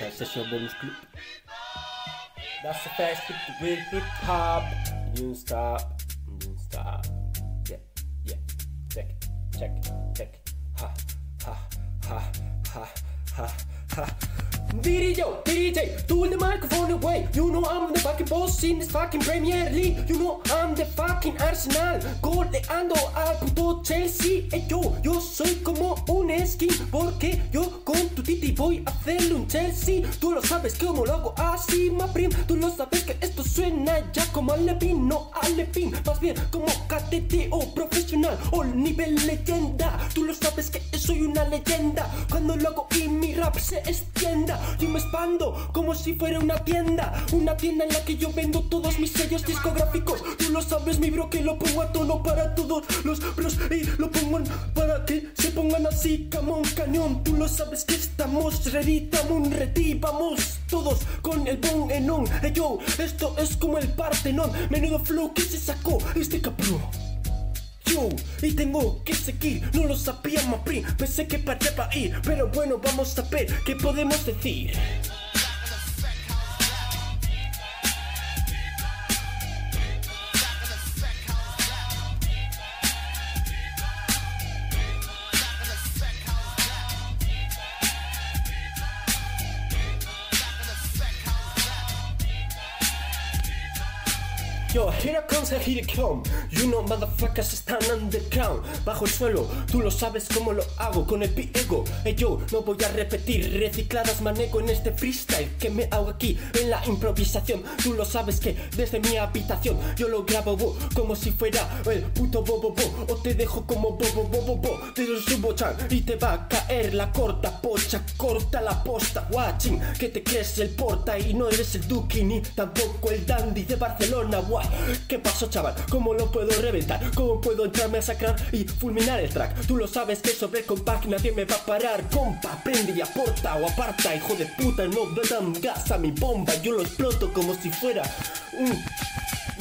Esta session bonus clip. That's the hip, the real hip hop. You stop, you stop. Yeah, yeah. Check, check, check. Ha, ha, ha, ha, ha, ha. DJ, DJ, do the microphone away. You know I'm the fucking boss in this fucking Premier League. You know I'm the fucking Arsenal. Goleando al puto Chelsea. Y yo, yo soy como un skin. Porque yo titi voy a hacerle un Chelsea. Tú lo sabes como lo hago así, ma prim. Tú lo sabes que esto suena ya como Alevin, no Alevin. Más bien como KTT o profesional o nivel leyenda. Tú lo sabes que soy una leyenda. Cuando lo hago y mi rap se extienda. Yo me expando como si fuera una tienda. Una tienda en la que yo vendo todos mis sellos discográficos. Tú lo sabes, mi bro, que lo pongo a tono para todos los bros. Y lo pongo para que se pongan así como un cañón. Tú lo sabes que estamos ready, un ready. Vamos todos con el bon en on. Hey, yo, esto es como el Partenón. Menudo flow que se sacó este cabrón. Yo, y tengo que seguir, no lo sabía Mapri, pensé que paraba ir, pero bueno, vamos a ver qué podemos decir. Yo, here comes and here come. You know motherfuckers están underground Bajo el suelo, tú lo sabes cómo lo hago Con el ego, eh, yo no voy a repetir Recicladas manejo en este freestyle Que me hago aquí en la improvisación. Tú lo sabes que desde mi habitación Yo lo grabo bo, como si fuera el puto bobo bo. O te dejo como bobo bobo bo. Te lo subo chan y te va a caer la corta pocha. Corta la posta, watching Que te crees el porta. Y no eres el duki Ni tampoco el dandy de Barcelona, ¿Qué pasó chaval? ¿Cómo lo puedo reventar? ¿Cómo puedo entrarme a sacrar y fulminar el track? Tú lo sabes que sobre compact nadie me va a parar Compa, aprende y aporta o aparta Hijo de puta, no dan gas a mi bomba Yo lo exploto como si fuera un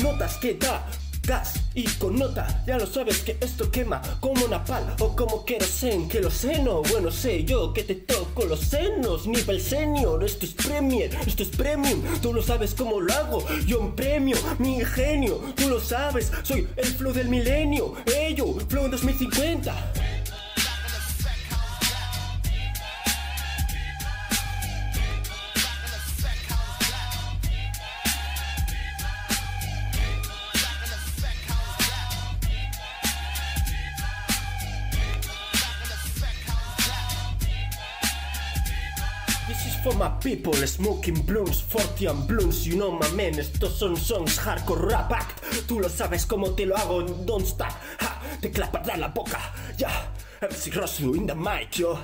notas que da gas y con nota Ya lo sabes que esto quema como una pala o como querosén Que lo seno, bueno sé yo que te toco los senos Nivel senior, esto es premier, esto es premium. Tú lo sabes cómo lo hago, yo en premio, mi ingenio Tú lo sabes, soy el flow del milenio Ello, flow en 2050 This is for my people, smoking blooms, 40 and blooms, you know my man, estos son songs hardcore rap act, tú lo sabes cómo te lo hago, don't stop, ha, te clapará la boca, ya, MC Roslu in the mic, yo.